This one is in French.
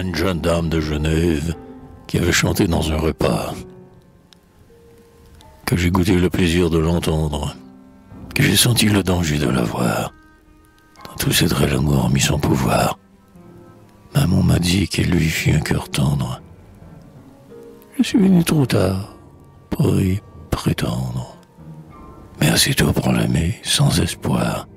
une jeune dame de Genève qui avait chanté dans un repas, que j'ai goûté le plaisir de l'entendre, que j'ai senti le danger de la voir. Dans tous ses traits, l'amour mis son pouvoir. Maman m'a dit qu'elle lui fit un cœur tendre. Je suis venu trop tard pour y prétendre. Mais assez tôt pour l'aimer, sans espoir.